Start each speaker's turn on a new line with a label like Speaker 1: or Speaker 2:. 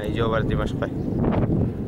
Speaker 1: はい、じゃあ終わりましょうか。